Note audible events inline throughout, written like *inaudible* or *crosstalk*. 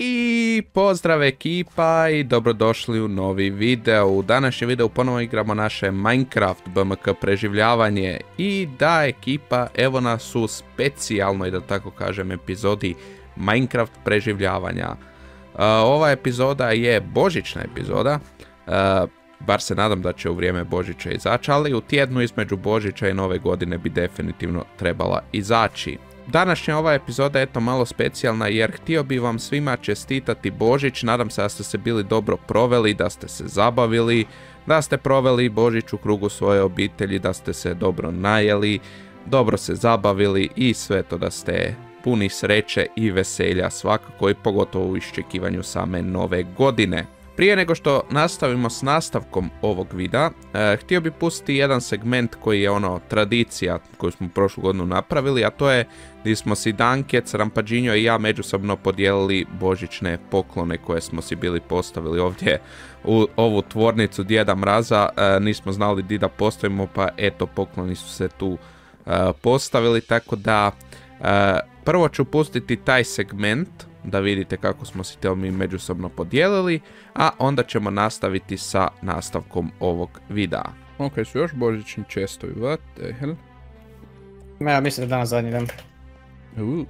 I pozdrav ekipa i dobrodošli u novi video. U današnjem videu ponovo igramo naše Minecraft BMK preživljavanje. I da ekipa, evo nas u specijalnoj, da tako kažem, epizodi Minecraft preživljavanja. Uh, ova epizoda je božićna epizoda. Uh, bar se nadam da će u vrijeme Božića izaći, ali u tjednu između Božića i Nove godine bi definitivno trebala izaći. Današnja ova epizoda je eto malo specijalna jer htio bi vam svima čestitati Božić, nadam se da ste se bili dobro proveli, da ste se zabavili, da ste proveli Božić u krugu svoje obitelji, da ste se dobro najeli, dobro se zabavili i sve to da ste puni sreće i veselja svakako i pogotovo u iščekivanju same nove godine. Prije nego što nastavimo s nastavkom ovog videa, e, htio bi pustiti jedan segment koji je ono tradicija koju smo prošlu godinu napravili, a to je gdje smo si Dankec, Rampađinjo i ja međusobno podijelili božićne poklone koje smo si bili postavili ovdje u ovu tvornicu Djeda Mraza. E, nismo znali di da postavimo pa eto pokloni su se tu e, postavili, tako da prvo ću pustiti taj segment da vidite kako smo si to mi međusobno podijelili, a onda ćemo nastaviti sa nastavkom ovog videa. Ok, su još božićni čestovi, what the hell? Ma ja mislim da je danas zadnji dan. Uh.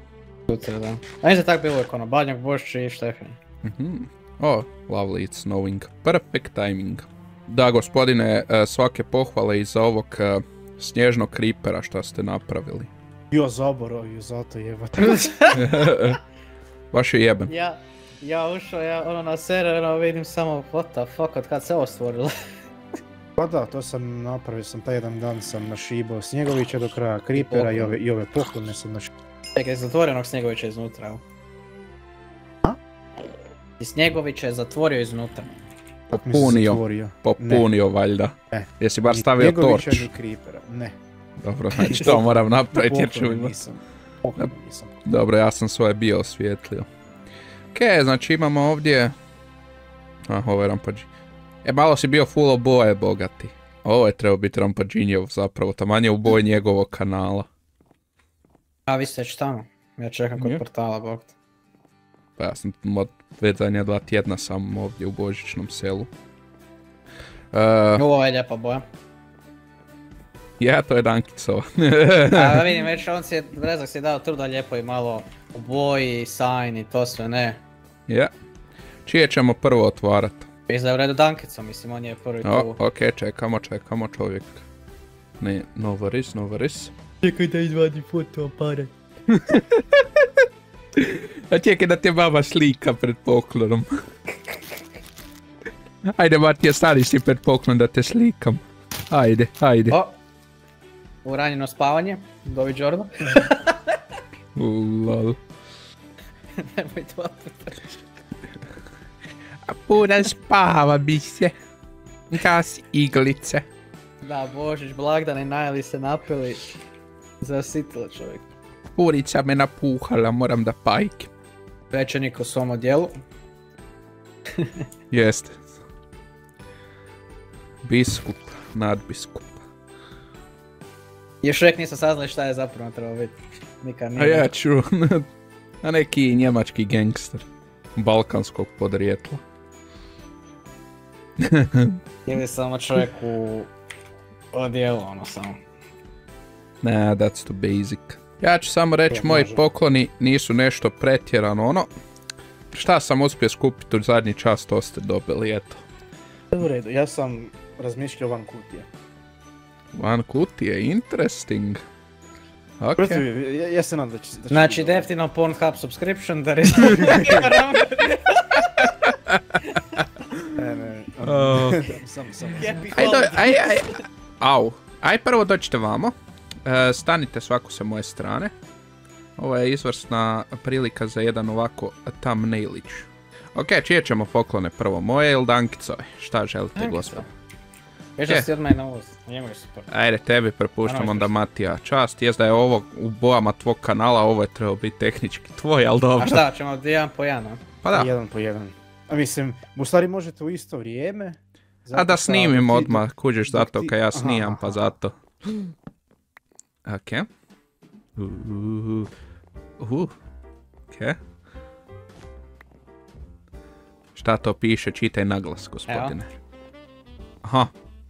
Sutra dan. A mislim da tako bilo uvijek ono, Badnjak, Božić i Štefan. Mhm. Oh, lovely, it's snowing. Perfect timing. Da, gospodine, e, svake pohvale i za ovog e, snježnog kripera što ste napravili. Jo, zaboravio, zato jebate. *laughs* *laughs* Baš je jeben. Ja, ja ušao, ja ono na server, ono vidim samo what the fuck, od kad se ovo stvorilo. *laughs* Pa da, to sam napravio sam taj jedan dan sam našibao Snjegovića do kraja Kripera i ove, i ove poklone sam našibao. Čekaj, zatvorenog Snjegovića iznutra. A? I Snjegovića je zatvorio iznutra. Popunio. Popunio valjda. Ne. Jesi bar stavio Snjegovića torč? ni Kripera, ne. Dobro, znači to *laughs* moram napraviti jer ću Poklone nisam. Dobro, ja sam svoje bio osvijetlio. Ok, znači imamo ovdje... A, ovo je Rampađi. E, malo si bio full oboje bogati. Ovo je trebao biti Rampađinjev zapravo, taman je u boji njegovog kanala. A vi ste već tamo. Ja čekam kod Je. portala, bog te. Pa ja sam od već zadnja dva tjedna sam ovdje u Božićnom selu. E, Ovo je lijepa boja. Ja, to je Dankicova. A *laughs* vidim, već on si je, Rezak si je dao truda lijepo i malo u boji, sajn i to sve, ne. ja. Čije ćemo prvo otvarat? Mislim da je u redu Dankica, mislim, on je prvi O, tu. ok, čekamo, čekamo čovjek. Ne, no worries, no worries. Čekaj da izvadi fotoaparat. *laughs* A čekaj da te mama slika pred poklonom. *laughs* Ajde Matija, stani si pred poklon da te slikam. Ajde, ajde. O! Uranjeno spavanje, Dovi Jordan. U, lol. *laughs* Nemoj puta. A puna spava bi se. Gas iglice. Da, Božić, blagdane, najeli se napili. Zasitilo čovjek. Purica me napuhala, moram da pajkim. Večernik u svom odjelu. Jeste. Biskup, nadbiskup. Još uvijek nisam saznali šta je zapravo trebao biti. Nikad A nije. ja ću. *laughs* A neki njemački gangster. Balkanskog podrijetla. *laughs* Ili samo čovjek u odjelu, ono samo. Nah, that's too basic. Ja ću samo reći, moji pokloni nisu nešto pretjerano ono. Šta sam uspio skupiti u zadnji čas, to ste dobili, eto. U redu, ja sam razmišljao van kutije. Van kutije, interesting. Ok. Okay. Ja, ja se nadam da će... Da će Znači, Pornhub subscription, da je... *laughs* *laughs* Ne, ne, Oh. *laughs* samo, samo. Aj, do, aj, aj, au. Aj prvo dođite vamo. E, stanite svako sa moje strane. Ovo je izvrsna prilika za jedan ovako thumbnailić. Ok, čije ćemo poklone prvo? Moje ili Dankicove? Šta želite, gospod? Da si odmah i na uvoz. Njemu je super. Ajde, tebi prepuštam onda. Matija. Čast, jest da je ovo u bojama tvog kanala, ovo je trebao biti tehnički tvoj, ali dobro. A šta, ćemo od jedan po jedan, a? Pa da, Jedan po jedan. A mislim, u stvari možete u isto vrijeme. a da snimim odmah, kužiš dok zato kad ja snijam, pa zato. Ok. Uh, uh, ok. Šta to piše? Čitaj naglas, gospodine. Aha,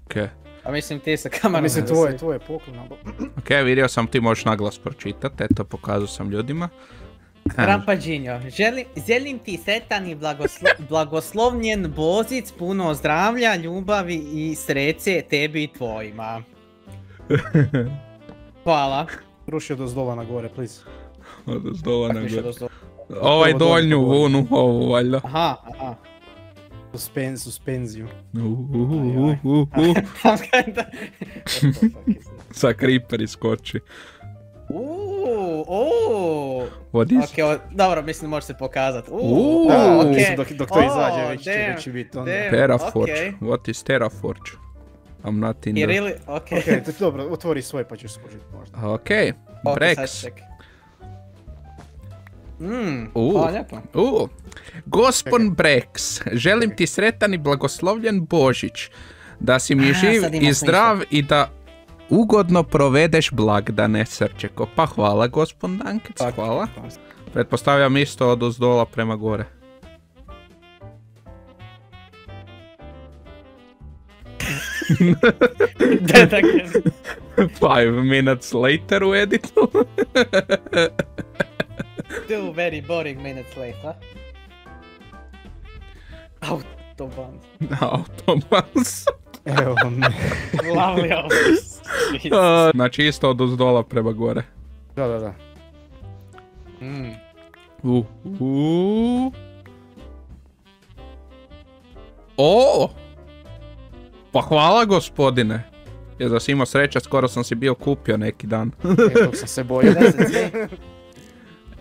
okej. A mislim ti sa kamerom. mislim, tvoje, tvoje poklon. *clears throat* Ok, vidio sam ti možeš naglas pročitat, eto pokazao sam ljudima. *clears throat* Rampađinjo, želim, želim ti sretan i blagoslo, *laughs* blagoslovljen bozic, puno zdravlja, ljubavi i sreće tebi i tvojima. *laughs* Hvala. Rušio do zdola na gore, please. Od zdola na gore. Ovaj ovo. vunu, ovu valjda. Aha, aha. Suspen, suspenziju. Uh, uh, uh, *laughs* uh, uh. Sa creeper iskoči. Uuu, uuu. What is? Ok, o- dobro, mislim može se pokazat. Uuu. Uuu, Da, ok. mislim, dok, dok to Oh, izađe, već će, damn, već će biti onda. Terraforge. okej. What is Terraforge? I'm not in the... really, dobro, otvori svoj pa ćeš skužiti možda. Ok, Ok, Brex. sad Mmm, Uuu. hvala lijepo. Gospon Brex, želim ti sretan i blagoslovljen Božić, da si mi A, živ i smisla. zdrav i da ugodno provedeš blagdane srčeko. Pa hvala gospon Dankec, Tak. hvala. Pretpostavljam isto od uzdola prema gore. *laughs* Da, Five minutes later u editu. *laughs* two very boring minutes later. Autobahn. *laughs* Autobans. Evo me. *laughs* Lovely office. A, Znači isto od uzdola prema gore. Da, da, da. Mm. U, u. O! Pa hvala gospodine. Ja da si imao sreće, skoro sam si bio kupio neki dan. E, tog sam se bojio. *laughs*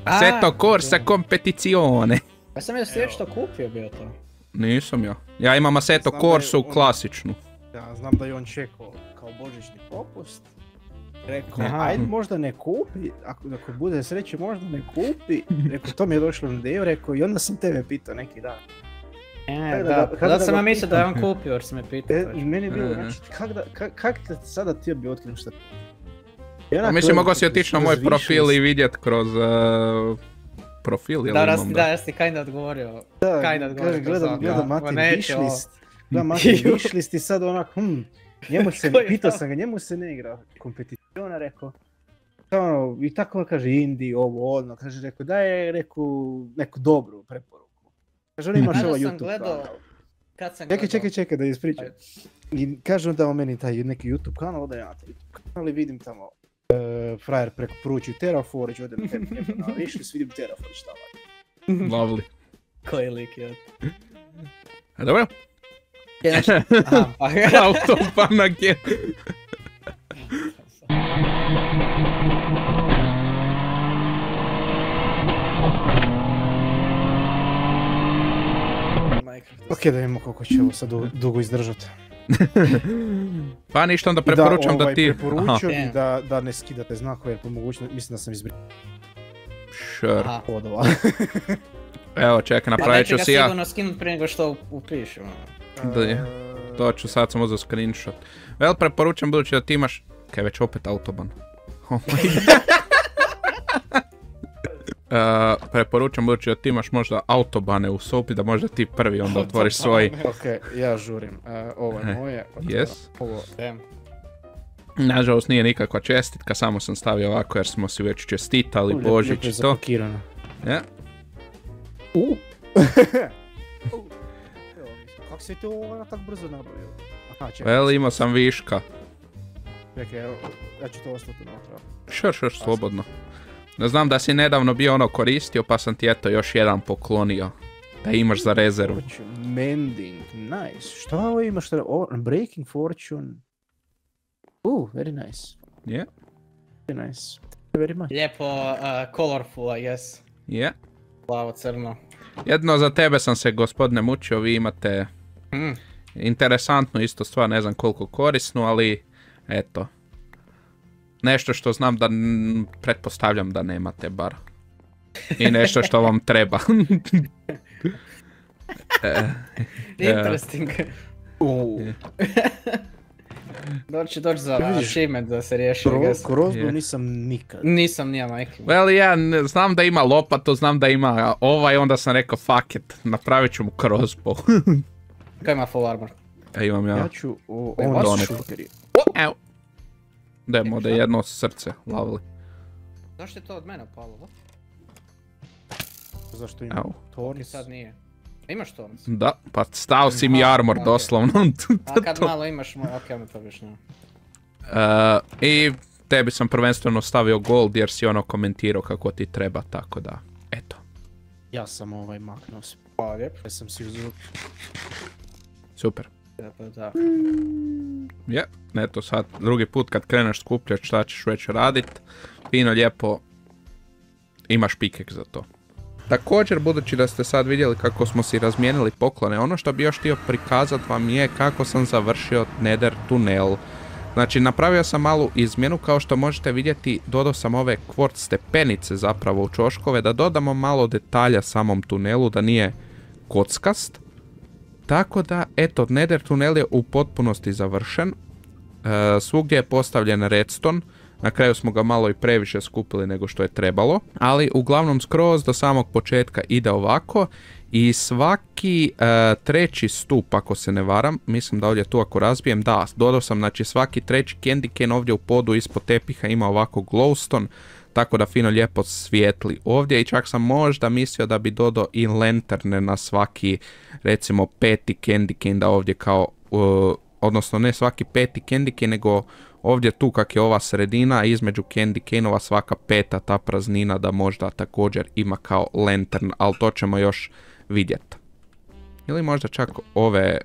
A, Seto Corsa competizione. Pa sam sve što kupio bio to. Nisam ja. Ja imam Assetto je Corsu on- klasičnu. Ja znam da je on čekao kao božićni popust. Rekao, Aha. ajde možda ne kupi, ako, ako bude sreće možda ne kupi. Rekao, to mi je došlo na ideju, rekao, i onda sam tebe pitao neki dan. E, da da, da sam ja mislio da je on kupio jer sam me pitao. E. I meni je bilo, Mhm. znači, kak da, kak, kak da sada ti bi otkrio šta... I A onak mislim, mogao si otići na moj profil i vidjet kroz uh, profil, jel Da, ja imam si, da? da, ja si kinda odgovorio. Da, Kaj da kažem, odgovoriš gledam, gledam ono, Matin ovo. wishlist. Gledam Matin Ju. wishlist *laughs* i sad onak, hm, njemu se, *laughs* pitao sam ga, njemu se ne igra kompeticiona, rekao. Kao Ono, I tako kaže indie, ovo, ono, kaže, rekao, daj, rekao, neku dobru preporuku. Kaže, on imaš da ovaj sam YouTube gledao- kanal. Kad sam Čekaj, gledao- čekaj, čekaj, da ispričam. I kaže onda on meni taj neki YouTube kanal, da ja na taj YouTube kanal i vidim tamo, e, frajer preko poručuju Terraforge, odem na wishlist, vidim Terraforge šta valja. *laughs* Lovely. Koji lik je? A dobro? Je, znači- *laughs* Aha, pa *laughs* Autopanak je. Minecraft. Ok, da vidimo koliko će ovo sad du- dugo izdržati. *laughs* Pa ništa, onda da, preporučam da, ovaj, ti... Preporučio Aha. bi da, da ne skidate znakove jer po mogućnosti, mislim da sam izbrisao Sure. *laughs* Evo, čekaj, Pa napravit neće ću si ja. sigurno skinut prije nego što upišu. Da je. To ću sad sam uzeo screenshot. Vel, preporučam budući da ti imaš... Kaj, već opet autoban. *laughs* Oh my god. Uh, preporučam budući da ti imaš možda autobane u sobi da možda ti prvi onda otvoriš svoj. Ok, ja žurim. E, ovo je E, moje. yes. Ovo. Nažalost nije nikakva čestitka, samo sam stavio ovako jer smo si već čestitali lijepo- Božić i to. Ja. U! *laughs* Kako si to ovo tako brzo nabavio? Aha, čekaj, Vel, imao sam viška. čekaj, evo, ja ću to ostati unutra. Šur, šur, slobodno. Ne znam da si nedavno bio ono koristio pa sam ti eto još jedan poklonio. Da imaš za rezervu. Fortune, mending, nice. Šta ovo ima što je, ovo, breaking fortune. Uh, very nice. Je, Very nice. Very much. Lijepo, uh, colorful, I guess. je. Plavo, crno. Jedno za tebe sam se gospodine mučio, vi imate Mm. interesantnu isto stvar, ne znam koliko korisnu, ali eto. Nešto što znam da n- pretpostavljam da nemate bar. I nešto što vam treba. *laughs* E, *laughs* Interesting. Uh, *laughs* Doći, doći za achievement da se riješi. Kro. Krozbu nisam nikad. Nisam nija majke. Well, ja ne- znam da ima lopatu, znam da ima ovaj, onda sam rekao fuck it, napravit ću mu crossbow. Kaj ima full armor? e, imam ja. Ja ću o, on Dajmo da je jedno srce, lovely. Zašto je to od mene palo? Zašto ima Tornis? sad nije. A Imaš to? Da, pa stao si mi armor doslovno. A *laughs* kad malo imaš, ok, me to objašnjava. E, I tebi sam prvenstveno stavio gold jer si ono komentirao kako ti treba, tako da, eto. Ja sam ovaj maknuo se. Hvala lijepo. Ja sam si uzeo. Super. Pa da. Je, eto sad, drugi put kad kreneš skupljati šta ćeš već radit, fino lijepo imaš pikek za to. Također, budući da ste sad vidjeli kako smo si razmijenili poklone, ono što bi još htio prikazat vam je kako sam završio Nether tunel. Znači, napravio sam malu izmjenu, kao što možete vidjeti, dodao sam ove kvort stepenice zapravo u čoškove, da dodamo malo detalja samom tunelu, da nije kockast. Tako da, eto, Nether tunel je u potpunosti završen. E, svugdje je postavljen redstone. Na kraju smo ga malo i previše skupili nego što je trebalo. Ali uglavnom skroz do samog početka ide ovako. I svaki e, treći stup, ako se ne varam, mislim da ovdje tu ako razbijem, da, dodao sam, znači svaki treći candy cane ovdje u podu ispod tepiha ima ovako glowstone, tako da fino lijepo svijetli ovdje i čak sam možda mislio da bi dodao i lanterne na svaki recimo peti candy cane da ovdje kao, uh, odnosno ne svaki peti candy cane nego ovdje tu kak je ova sredina između candy caneova svaka peta ta praznina da možda također ima kao lantern, ali to ćemo još vidjeti. Ili možda čak ove,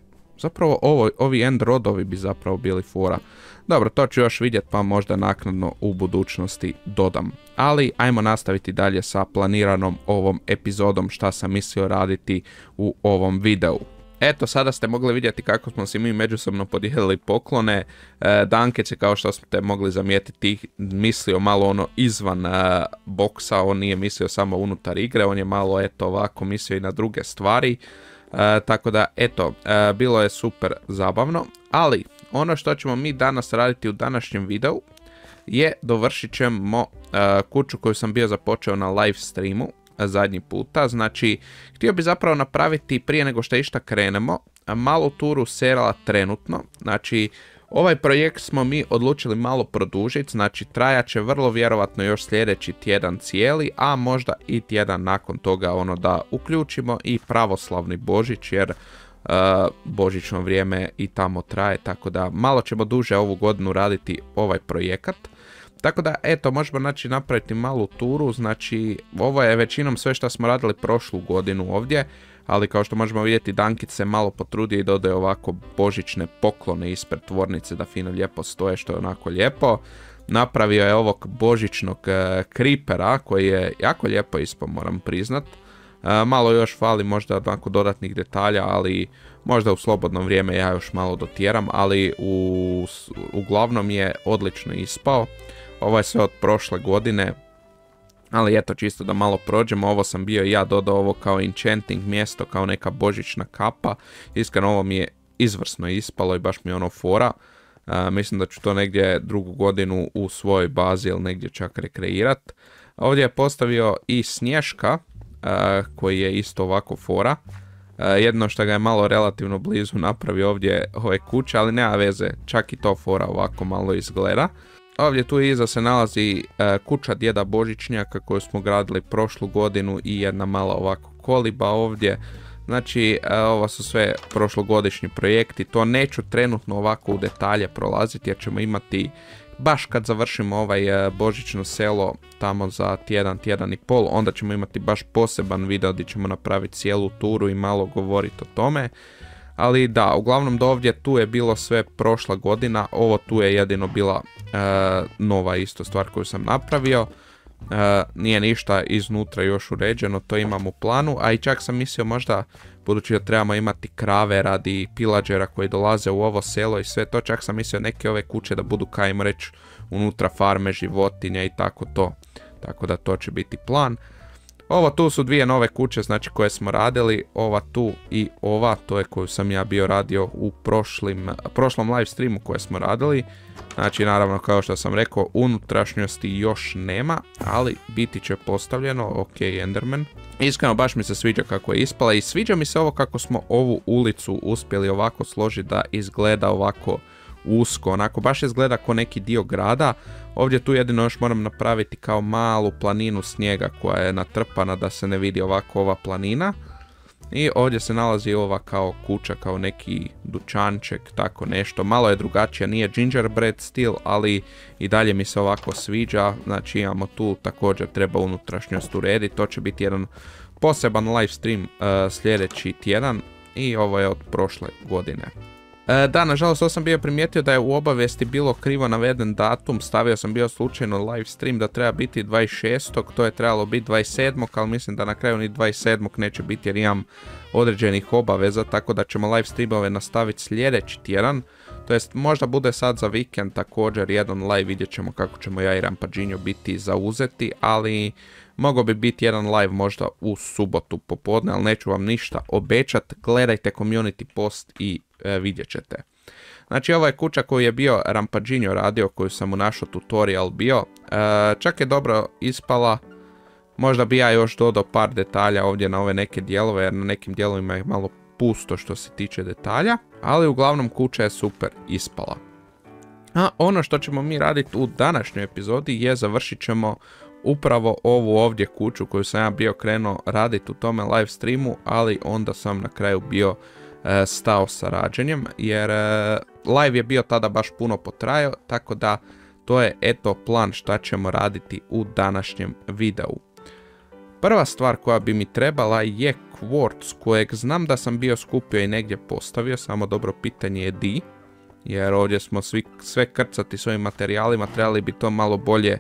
zapravo ovo, ovi end rodovi bi zapravo bili fora. Dobro, to ću još vidjeti pa možda naknadno u budućnosti dodam. Ali ajmo nastaviti dalje sa planiranom ovom epizodom šta sam mislio raditi u ovom videu. Eto, sada ste mogli vidjeti kako smo si mi međusobno podijelili poklone. E, Dankec je, kao što ste mogli zamijetiti, mislio malo ono izvan e, boksa, on nije mislio samo unutar igre, on je malo, eto, ovako mislio i na druge stvari. E, tako da, eto, e, bilo je super zabavno, ali ono što ćemo mi danas raditi u današnjem videu je dovršit ćemo e, kuću koju sam bio započeo na live streamu e, zadnji puta. Znači, htio bi zapravo napraviti prije nego što išta krenemo, a malu turu serala trenutno. Znači, ovaj projekt smo mi odlučili malo produžiti, znači trajat će vrlo vjerovatno još sljedeći tjedan cijeli, a možda i tjedan nakon toga ono da uključimo i pravoslavni Božić jer uh, božićno vrijeme i tamo traje, tako da malo ćemo duže ovu godinu raditi ovaj projekat. Tako da, eto, možemo znači napraviti malu turu, znači ovo je većinom sve što smo radili prošlu godinu ovdje, ali kao što možemo vidjeti Dankit se malo potrudio i dodaje ovako božićne poklone ispred tvornice da fino lijepo stoje što je onako lijepo. Napravio je ovog božićnog e, kripera koji je jako lijepo ispao moram priznat. E, malo još fali možda onako dodatnih detalja, ali možda u slobodno vrijeme ja još malo dotjeram, ali u, uglavnom je odlično ispao. Ovo je sve od prošle godine, ali eto čisto da malo prođemo, ovo sam bio i ja dodao ovo kao enchanting mjesto, kao neka božićna kapa. Iskreno ovo mi je izvrsno ispalo i baš mi je ono fora. E, mislim da ću to negdje drugu godinu u svojoj bazi ili negdje čak rekreirat. Ovdje je postavio i Snješka, e, koji je isto ovako fora. E, jedno što ga je malo relativno blizu napravio ovdje ove kuće, ali nema veze, čak i to fora ovako malo izgleda. Ovdje tu iza se nalazi e, kuća djeda Božićnjaka koju smo gradili prošlu godinu i jedna mala ovako koliba ovdje. Znači, e, ovo su sve prošlogodišnji projekti, to neću trenutno ovako u detalje prolaziti jer ćemo imati baš kad završimo ovaj e, božićno selo tamo za tjedan, tjedan i pol, onda ćemo imati baš poseban video gdje ćemo napraviti cijelu turu i malo govoriti o tome. Ali da, uglavnom do ovdje tu je bilo sve prošla godina, ovo tu je jedino bila nova isto stvar koju sam napravio. E, nije ništa iznutra još uređeno, to imam u planu, a i čak sam mislio možda, budući da trebamo imati krave radi pilađera koji dolaze u ovo selo i sve to, čak sam mislio neke ove kuće da budu, kaj im reći, unutra farme životinja i tako to. Tako da to će biti plan. Ovo tu su dvije nove kuće znači koje smo radili, ova tu i ova, to je koju sam ja bio radio u prošlim, prošlom live streamu koje smo radili. Znači naravno kao što sam rekao unutrašnjosti još nema, ali biti će postavljeno, ok Enderman. Iskreno baš mi se sviđa kako je ispala i sviđa mi se ovo kako smo ovu ulicu uspjeli ovako složiti da izgleda ovako usko, onako baš izgleda kao neki dio grada. Ovdje tu jedino još moram napraviti kao malu planinu snijega koja je natrpana da se ne vidi ovako ova planina. I ovdje se nalazi ova kao kuća, kao neki dućanček, tako nešto. Malo je drugačija, nije gingerbread stil, ali i dalje mi se ovako sviđa. Znači imamo tu također treba unutrašnjost urediti. To će biti jedan poseban live stream uh, sljedeći tjedan. I ovo je od prošle godine. E, da, nažalost, to sam bio primijetio da je u obavijesti bilo krivo naveden datum, stavio sam bio slučajno live stream da treba biti 26. To je trebalo biti 27. ali mislim da na kraju ni 27. neće biti jer imam određenih obaveza, tako da ćemo live streamove nastaviti sljedeći tjedan. To jest, možda bude sad za vikend također jedan live, vidjet ćemo kako ćemo ja i Rampađinjo biti zauzeti, ali mogao bi biti jedan live možda u subotu popodne, ali neću vam ništa obećat. Gledajte community post i E, vidjet ćete. Znači ovo je kuća koju je bio Rampaginho radio, koju sam u našo tutorial bio. E, čak je dobro ispala. Možda bi ja još dodao par detalja ovdje na ove neke dijelove, jer na nekim dijelovima je malo pusto što se tiče detalja. Ali uglavnom kuća je super ispala. A ono što ćemo mi raditi u današnjoj epizodi je završit ćemo upravo ovu ovdje kuću koju sam ja bio krenuo raditi u tome live streamu, ali onda sam na kraju bio E, stao sa rađenjem jer e, live je bio tada baš puno potrajao tako da to je eto plan šta ćemo raditi u današnjem videu. Prva stvar koja bi mi trebala je quartz kojeg znam da sam bio skupio i negdje postavio, samo dobro pitanje je di. Jer ovdje smo svi, sve krcati s ovim materijalima, trebali bi to malo bolje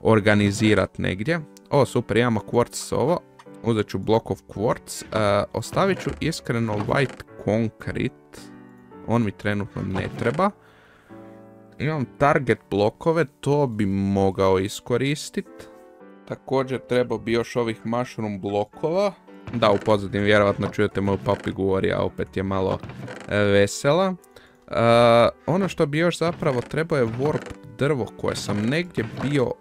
organizirati negdje. O super, imamo quartz ovo, uzet ću block of quartz, uh, ostavit ću iskreno white concrete, on mi trenutno ne treba. Imam target blokove, to bi mogao iskoristiti. Također trebao bi još ovih mushroom blokova. Da, u pozadini vjerovatno čujete moju papi govori, a opet je malo e, vesela. E, ono što bi još zapravo trebao je warp drvo koje sam negdje bio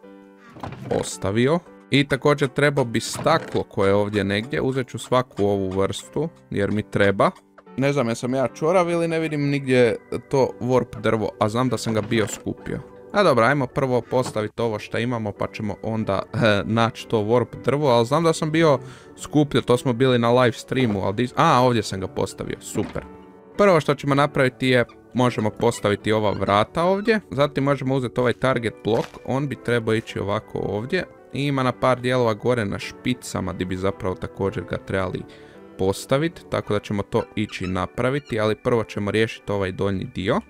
ostavio. I također trebao bi staklo koje je ovdje negdje. Uzet ću svaku ovu vrstu jer mi treba. Ne znam jesam ja čorav ili ne vidim nigdje to warp drvo, a znam da sam ga bio skupio. A dobro, ajmo prvo postaviti ovo što imamo pa ćemo onda naći to warp drvo, ali znam da sam bio skupio, to smo bili na live streamu, ali A, ovdje sam ga postavio, super. Prvo što ćemo napraviti je, možemo postaviti ova vrata ovdje, zatim možemo uzeti ovaj target blok, on bi trebao ići ovako ovdje. I ima na par dijelova gore na špicama gdje bi zapravo također ga trebali postaviti, tako da ćemo to ići napraviti, ali prvo ćemo riješiti ovaj donji dio.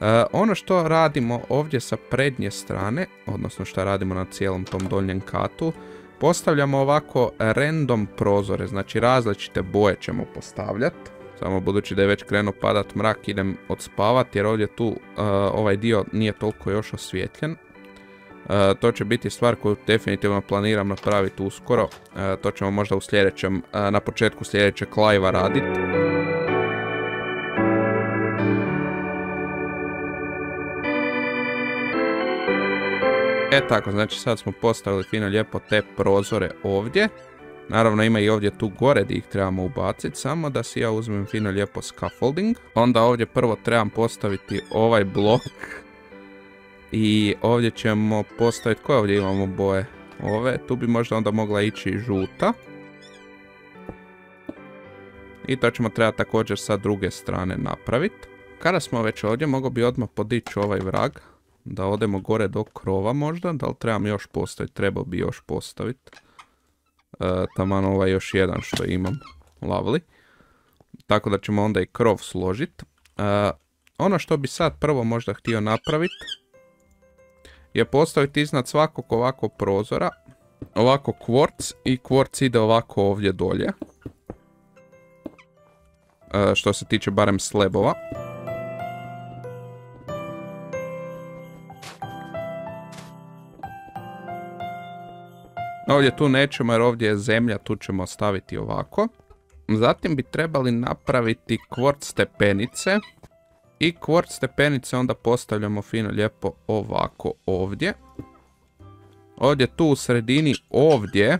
E, ono što radimo ovdje sa prednje strane, odnosno što radimo na cijelom tom donjem katu, postavljamo ovako random prozore, znači različite boje ćemo postavljati. Samo budući da je već krenuo padat mrak idem odspavati jer ovdje tu e, ovaj dio nije toliko još osvijetljen. E, to će biti stvar koju definitivno planiram napraviti uskoro. To ćemo možda u sljedećem, na početku sljedećeg live raditi. E tako, znači sad smo postavili fino lijepo te prozore ovdje. Naravno ima i ovdje tu gore gdje ih trebamo ubaciti, samo da si ja uzmem fino lijepo scaffolding. Onda ovdje prvo trebam postaviti ovaj blok i ovdje ćemo postaviti, koje ovdje imamo boje? Ove, tu bi možda onda mogla ići žuta. I to ćemo trebati također sa druge strane napraviti. Kada smo već ovdje, mogu bi odmah podići ovaj vrag. Da odemo gore do krova možda, da li trebam još postaviti? Trebao bi još postaviti. E, taman ovaj još jedan što imam. Lovely. Tako da ćemo onda i krov složiti. E, ono što bi sad prvo možda htio napraviti je postaviti iznad svakog ovako prozora ovako kvorc i kvorc ide ovako ovdje dolje. E, što se tiče barem slebova. Ovdje tu nećemo jer ovdje je zemlja, tu ćemo staviti ovako. Zatim bi trebali napraviti kvort stepenice. I kvort stepenice onda postavljamo fino lijepo ovako ovdje. Ovdje tu u sredini ovdje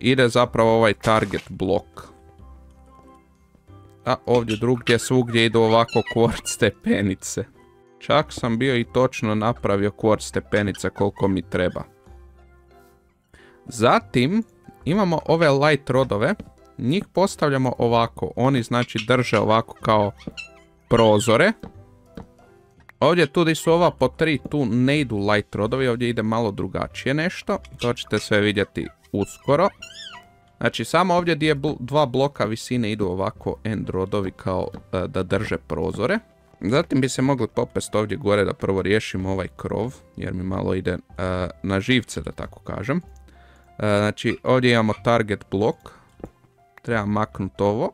ide zapravo ovaj target blok. A ovdje drugdje svugdje idu ovako kvort stepenice. Čak sam bio i točno napravio kvort stepenice koliko mi treba. Zatim imamo ove light rodove. Njih postavljamo ovako. Oni znači drže ovako kao prozore. Ovdje tu di su ova po tri, tu ne idu light rodovi, ovdje ide malo drugačije nešto. To ćete sve vidjeti uskoro. Znači samo ovdje gdje dva bloka visine idu ovako end rodovi kao e, da drže prozore. Zatim bi se mogli popest ovdje gore da prvo riješimo ovaj krov, jer mi malo ide e, na živce da tako kažem. E, znači ovdje imamo target blok, treba maknuti ovo.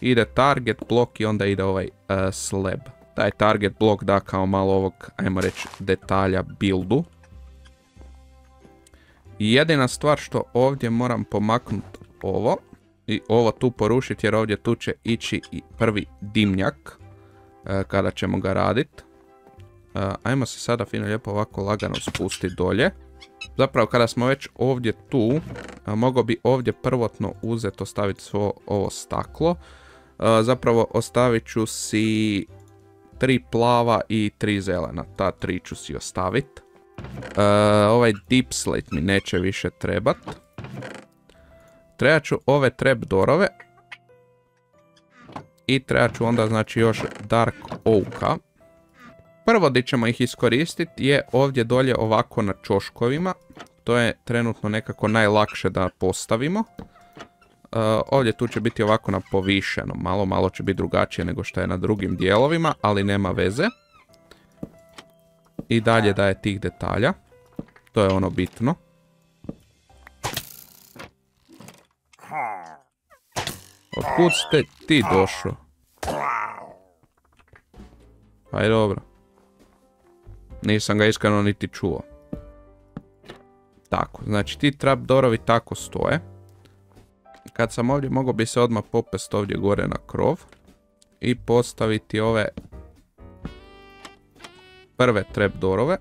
Ide target blok i onda ide ovaj slab. Taj target blok da kao malo ovog, ajmo reći, detalja buildu. I jedina stvar što ovdje moram pomaknuti ovo i ovo tu porušiti jer ovdje tu će ići i prvi dimnjak e, kada ćemo ga raditi. E, ajmo se sada fino lijepo ovako lagano spustiti dolje. Zapravo kada smo već ovdje tu, mogo bi ovdje prvotno uzeti ostaviti svo ovo staklo. Zapravo ostavit ću si tri plava i tri zelena. Ta tri ću si ostaviti. ovaj deep slate mi neće više trebat. Trebat ću ove trapdoorove. I trebat ću onda znači još dark oaka. Prvo di ćemo ih iskoristiti je ovdje dolje ovako na čoškovima. To je trenutno nekako najlakše da postavimo. Uh, ovdje tu će biti ovako na povišeno, malo malo će biti drugačije nego što je na drugim dijelovima, ali nema veze. I dalje daje tih detalja, to je ono bitno. Otkud ste ti došao? Aj dobro. Nisam ga iskreno niti čuo. Tako, znači ti trapdoorovi tako stoje. Kad sam ovdje, mogao bi se odmah popest ovdje gore na krov. I postaviti ove prve trapdoorove.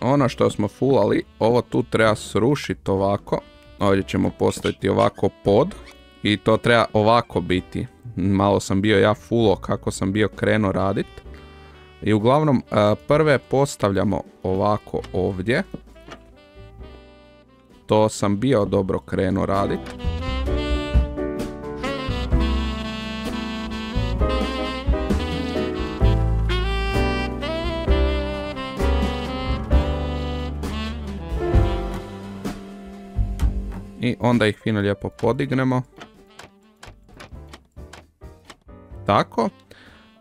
Ono što smo fulali, ovo tu treba srušiti ovako. Ovdje ćemo postaviti ovako pod. I to treba ovako biti. Malo sam bio ja fullo kako sam bio krenuo radit. I uglavnom e, prve postavljamo ovako ovdje. To sam bio dobro krenuo radit. I onda ih fino lijepo podignemo. Tako.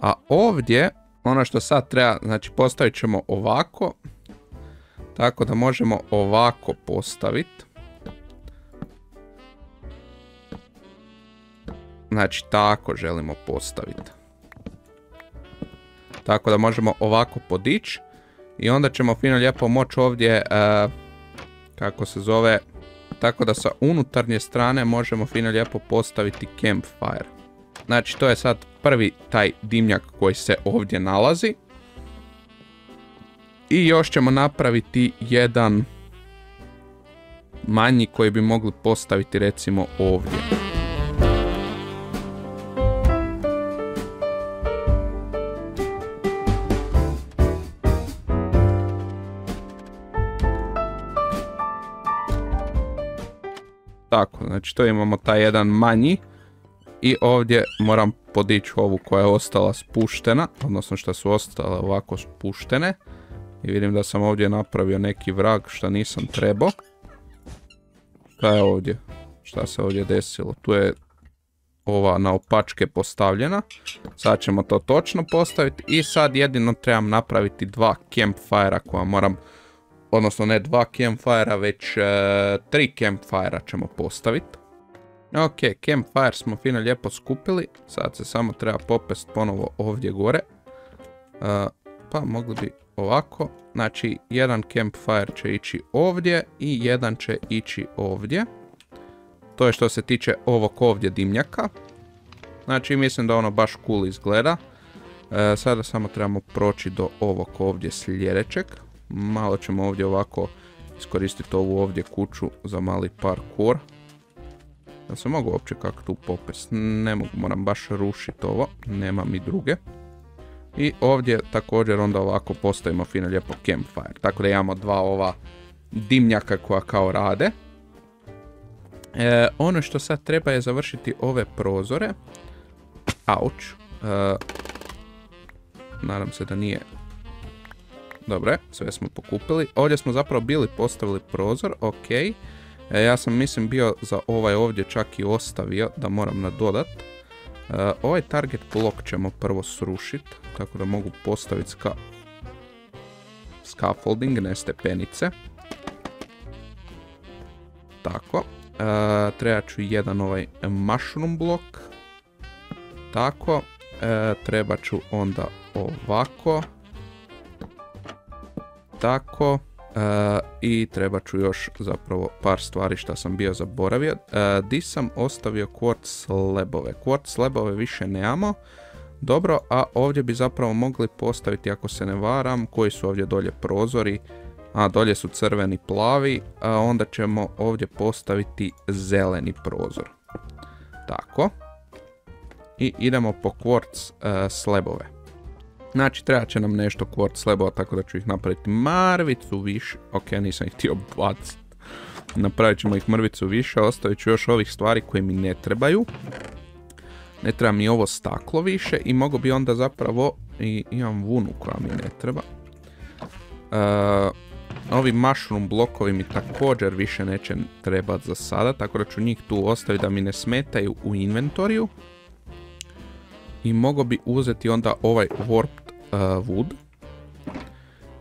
A ovdje, ono što sad treba, znači postavit ćemo ovako. Tako da možemo ovako postaviti. Znači tako želimo postaviti. Tako da možemo ovako podići. I onda ćemo fino lijepo moći ovdje, e, kako se zove, tako da sa unutarnje strane možemo fino lijepo postaviti campfire. Znači to je sad prvi taj dimnjak koji se ovdje nalazi. I još ćemo napraviti jedan manji koji bi mogli postaviti recimo ovdje. Tako, znači to imamo taj jedan manji. I ovdje moram podići ovu koja je ostala spuštena, odnosno što su ostale ovako spuštene. I vidim da sam ovdje napravio neki vrag što nisam trebao. Šta je ovdje? Šta se ovdje desilo? Tu je ova na opačke postavljena. Sad ćemo to točno postaviti i sad jedino trebam napraviti dva campfire koja moram odnosno ne dva campfire već uh, tri campfire ćemo postaviti. Ok, campfire smo fino lijepo skupili, sad se samo treba popest ponovo ovdje gore. Pa mogli bi ovako. Znači, jedan campfire će ići ovdje i jedan će ići ovdje. To je što se tiče ovog ovdje dimnjaka. Znači, mislim da ono baš cool izgleda. E, sada samo trebamo proći do ovog ovdje sljedećeg. Malo ćemo ovdje ovako iskoristiti ovu ovdje kuću za mali parkour. Da se mogu uopće kako tu popest? Ne mogu, moram baš rušiti ovo, nemam i druge. I ovdje također onda ovako postavimo fino lijepo campfire. Tako da imamo dva ova dimnjaka koja kao rade. E, ono što sad treba je završiti ove prozore. Auć. E, nadam se da nije... Dobre, sve smo pokupili. Ovdje smo zapravo bili postavili prozor, ok. E, ja sam mislim bio za ovaj ovdje čak i ostavio da moram nadodat. E, ovaj target blok ćemo prvo srušiti, tako da mogu postaviti ska scaffolding, ne stepenice. Tako. E, trebat ću jedan ovaj mushroom blok. Tako. E, treba ću onda ovako. Tako. E, I treba ću još zapravo par stvari što sam bio zaboravio. E, di sam ostavio quartz slabove. Quartz slabove više nemamo. Dobro, a ovdje bi zapravo mogli postaviti, ako se ne varam, koji su ovdje dolje prozori. A dolje su crveni plavi, a onda ćemo ovdje postaviti zeleni prozor. Tako. I idemo po quartz uh, slabove. Znači, treba će nam nešto quartz slabova, tako da ću ih napraviti marvicu više. Ok, nisam ih htio baciti. Napravit ćemo ih mrvicu više, ostavit ću još ovih stvari koje mi ne trebaju. Ne treba mi ovo staklo više i mogu bi onda zapravo, i imam vunu koja mi ne treba. Uh, ovi mushroom blokovi mi također više neće trebati za sada, tako da ću njih tu ostaviti da mi ne smetaju u inventoriju. I mogu bi uzeti onda ovaj warped uh, wood.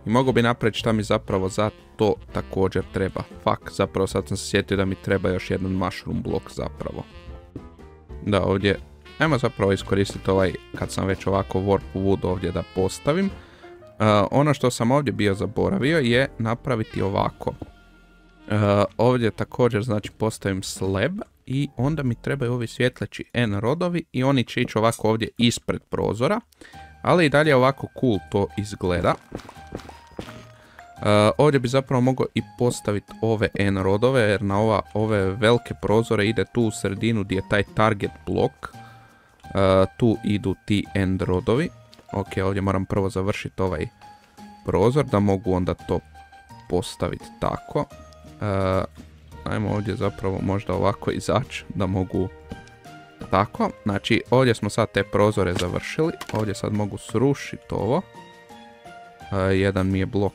I mogu bi napraviti šta mi zapravo za to također treba. Fuck, zapravo sad sam se sjetio da mi treba još jedan mushroom blok zapravo. Da, ovdje, ajmo zapravo iskoristiti ovaj, kad sam već ovako warp wood ovdje da postavim. Uh, ono što sam ovdje bio zaboravio je napraviti ovako. Uh, ovdje također znači postavim slab i onda mi trebaju ovi svjetleći N rodovi i oni će ići ovako ovdje ispred prozora. Ali i dalje ovako cool to izgleda. Uh, ovdje bi zapravo mogao i postaviti ove N rodove jer na ova, ove velike prozore ide tu u sredinu gdje je taj target blok. tu idu ti N rodovi. Ok, ovdje moram prvo završiti ovaj prozor da mogu onda to postaviti tako. Uh, ajmo ovdje zapravo možda ovako izaći da mogu tako. Znači ovdje smo sad te prozore završili. Ovdje sad mogu srušiti ovo. Uh, jedan mi je blok,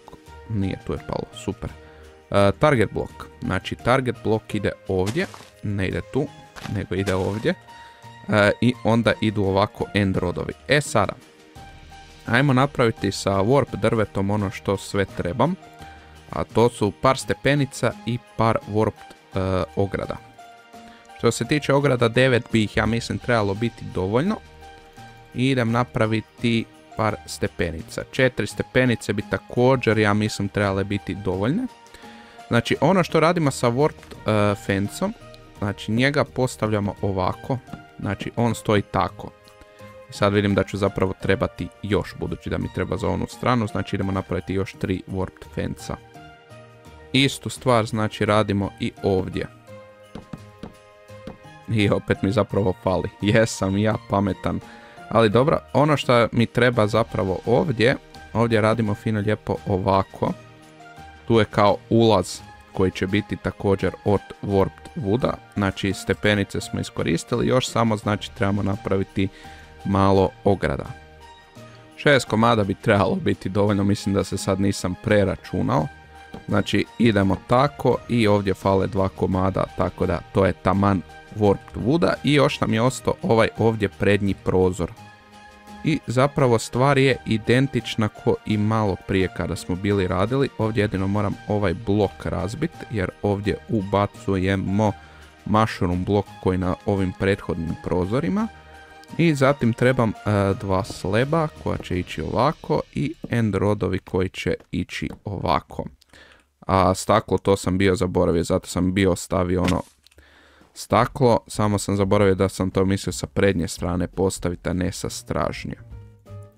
nije tu je palo, super. Uh, target blok, znači target blok ide ovdje, ne ide tu, nego ide ovdje. I onda idu ovako end rodovi. E sada, Ajmo napraviti sa warp drvetom ono što sve trebam. A to su par stepenica i par warp e, ograda. Što se tiče ograda 9 bi ih ja mislim trebalo biti dovoljno. I idem napraviti par stepenica. Četiri stepenice bi također ja mislim trebale biti dovoljne. Znači ono što radimo sa warp uh, fencom, znači njega postavljamo ovako. Znači on stoji tako. Sad vidim da ću zapravo trebati još, budući da mi treba za onu stranu, znači idemo napraviti još tri warped fence Istu stvar znači radimo i ovdje. I opet mi zapravo fali. Jesam ja pametan. Ali dobro, ono što mi treba zapravo ovdje, ovdje radimo fino lijepo ovako. Tu je kao ulaz koji će biti također od warped wooda. Znači stepenice smo iskoristili, još samo znači trebamo napraviti malo ograda. Šest komada bi trebalo biti dovoljno, mislim da se sad nisam preračunao. Znači idemo tako i ovdje fale dva komada, tako da to je taman warped wooda i još nam je ostao ovaj ovdje prednji prozor. I zapravo stvar je identična ko i malo prije kada smo bili radili. Ovdje jedino moram ovaj blok razbiti jer ovdje ubacujemo mushroom blok koji na ovim prethodnim prozorima. I zatim trebam e, dva sleba koja će ići ovako i end rodovi koji će ići ovako. A staklo to sam bio zaboravio, zato sam bio stavio ono staklo, samo sam zaboravio da sam to mislio sa prednje strane postaviti, a ne sa stražnje.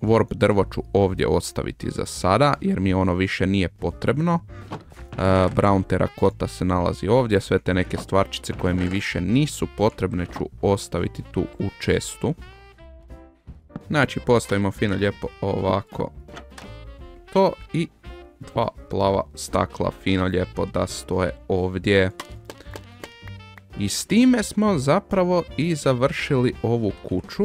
Warp drvo ću ovdje ostaviti za sada, jer mi ono više nije potrebno. Uh, brown terakota se nalazi ovdje, sve te neke stvarčice koje mi više nisu potrebne ću ostaviti tu u čestu. Znači postavimo fino lijepo ovako to i dva plava stakla fino lijepo da stoje ovdje. I s time smo zapravo i završili ovu kuću.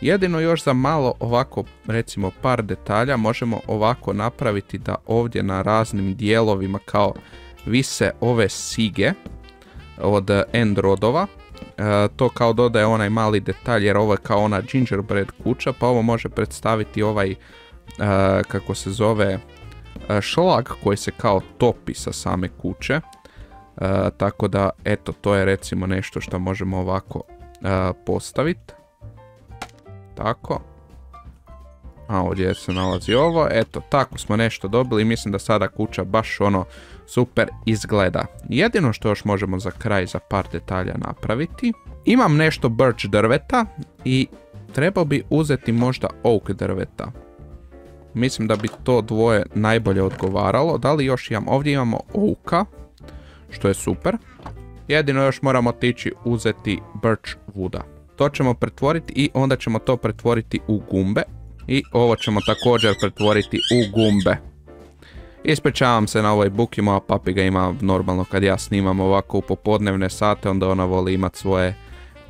Jedino još za malo ovako recimo par detalja možemo ovako napraviti da ovdje na raznim dijelovima kao vise ove sige od end rodova. E, to kao dodaje onaj mali detalj jer ovo je kao ona gingerbread kuća pa ovo može predstaviti ovaj e, kako se zove šlag koji se kao topi sa same kuće. tako da eto to je recimo nešto što možemo ovako postaviti. Tako. A ovdje se nalazi ovo. Eto, tako smo nešto dobili. Mislim da sada kuća baš ono super izgleda. Jedino što još možemo za kraj za par detalja napraviti. Imam nešto birch drveta i trebao bi uzeti možda oak drveta. Mislim da bi to dvoje najbolje odgovaralo. Da li još imam? Ovdje imamo oaka, što je super. Jedino još moramo otići uzeti birch wooda. To ćemo pretvoriti i onda ćemo to pretvoriti u gumbe. I ovo ćemo također pretvoriti u gumbe. Ispričavam se na ovoj buki, moja papiga ima normalno kad ja snimam ovako u popodnevne sate, onda ona voli imat svoje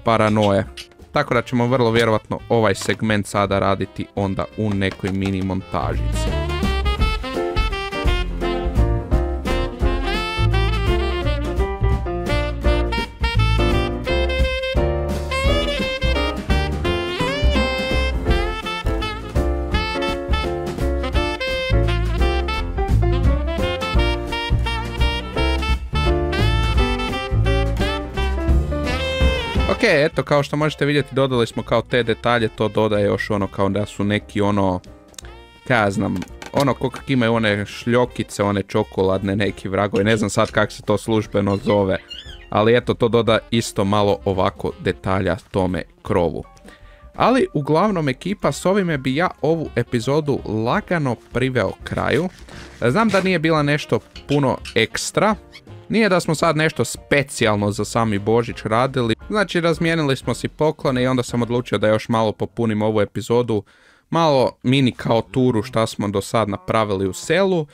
paranoje. Tako da ćemo vrlo vjerovatno ovaj segment sada raditi onda u nekoj mini montažici. Eto kao što možete vidjeti dodali smo kao te detalje, to dodaje još ono kao da su neki ono, ja znam, ono ko kak imaju one šljokice, one čokoladne neki vragovi, ne znam sad kak se to službeno zove, ali eto to doda isto malo ovako detalja tome krovu. Ali uglavnom ekipa s ovime bi ja ovu epizodu lagano priveo kraju. Znam da nije bila nešto puno ekstra, nije da smo sad nešto specijalno za sami Božić radili, znači razmijenili smo si poklone i onda sam odlučio da još malo popunim ovu epizodu, malo mini kao turu šta smo do sad napravili u selu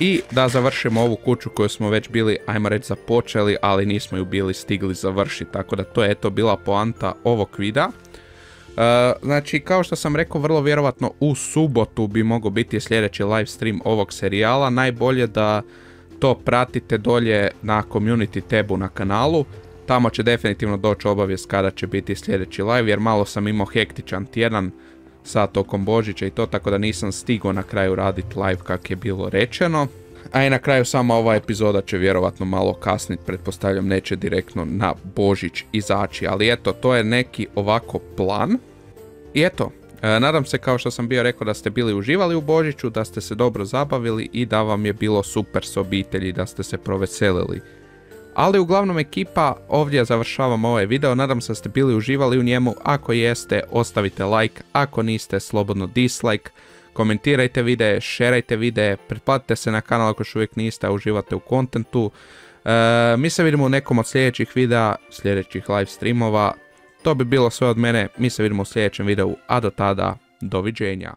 i da završimo ovu kuću koju smo već bili, ajmo reći, započeli, ali nismo ju bili stigli završiti, tako da to je eto bila poanta ovog videa. E, znači, kao što sam rekao, vrlo vjerovatno u subotu bi mogao biti sljedeći live stream ovog serijala. Najbolje da to pratite dolje na community tabu na kanalu. Tamo će definitivno doći obavijest kada će biti sljedeći live jer malo sam imao hektičan tjedan sa tokom Božića i to tako da nisam stigao na kraju raditi live kak je bilo rečeno. A i na kraju sama ova epizoda će vjerovatno malo kasniti, pretpostavljam neće direktno na Božić izaći, ali eto, to je neki ovako plan. I eto, nadam se kao što sam bio rekao da ste bili uživali u Božiću, da ste se dobro zabavili i da vam je bilo super s obitelji, da ste se proveselili. Ali uglavnom ekipa, ovdje završavam ovaj video, nadam se da ste bili uživali u njemu, ako jeste ostavite like, ako niste slobodno dislike, komentirajte videe, šerajte videe, pretplatite se na kanal ako još uvijek niste, uživate u kontentu. E, mi se vidimo u nekom od sljedećih videa, sljedećih live streamova, to bi bilo sve od mene, mi se vidimo u sljedećem videu, a do tada, doviđenja.